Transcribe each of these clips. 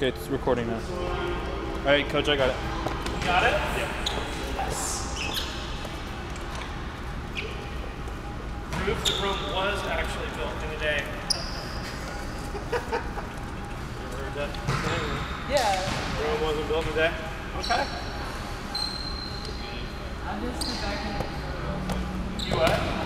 Okay, it's recording now. All right, coach, I got it. Got it? Yeah. Proof the room was actually built in a day. Ever heard that? Yeah. The room wasn't built in a day? Okay. I'm just the back end. You what?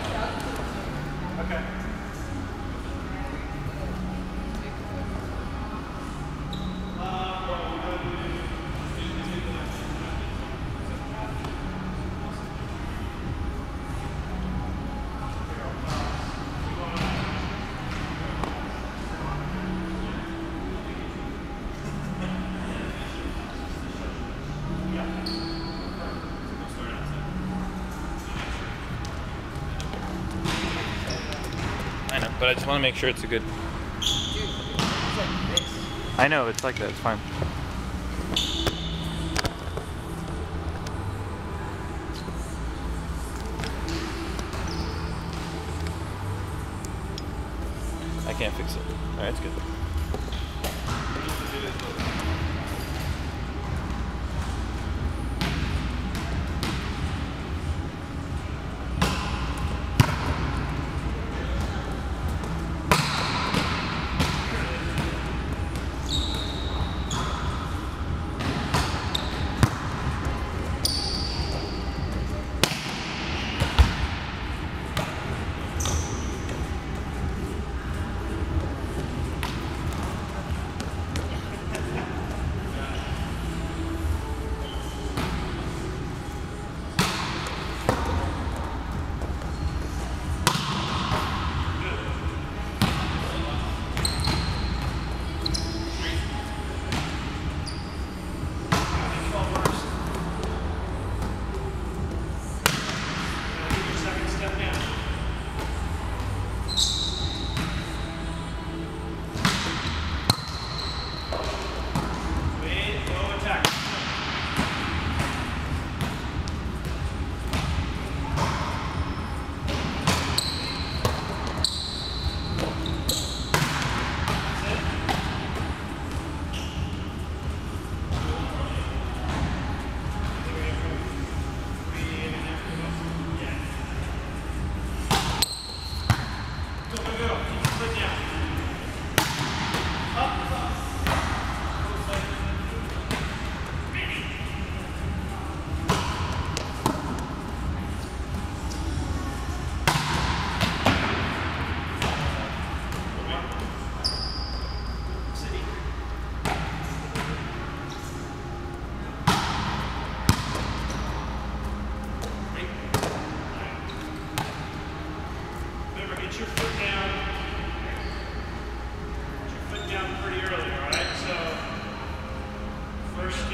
I know, but I just want to make sure it's a good. Dude, like. I know, it's like that. It's fine. I can't fix it. Alright, it's good.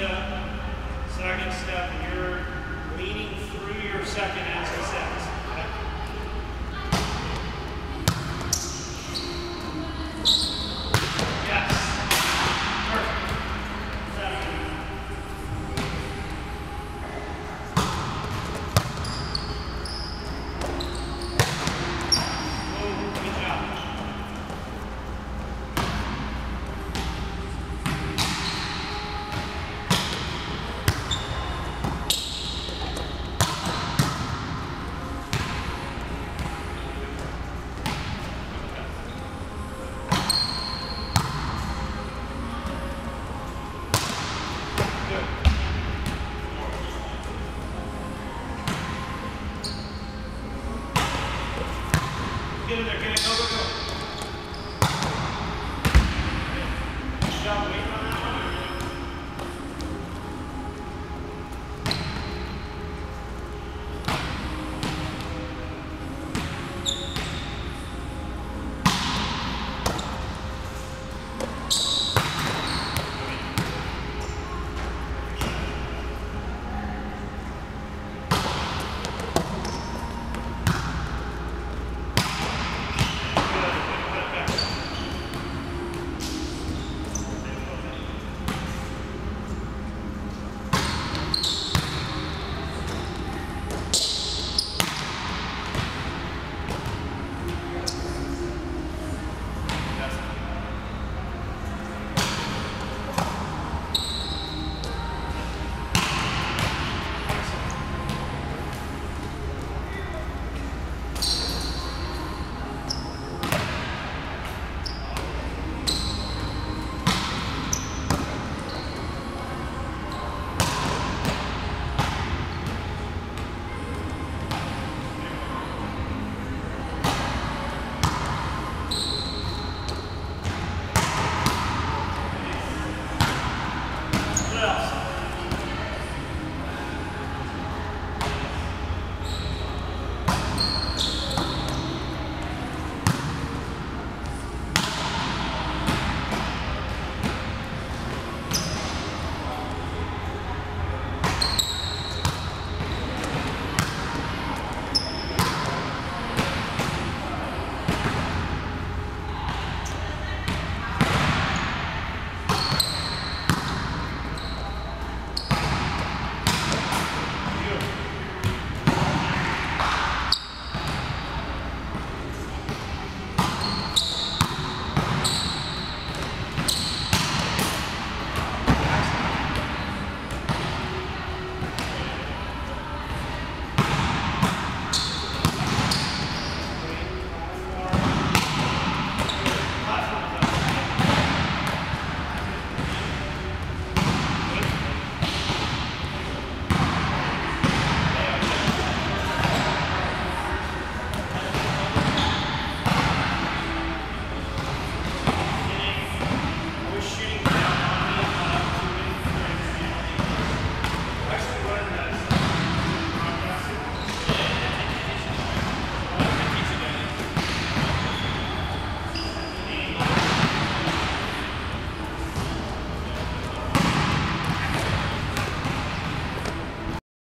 First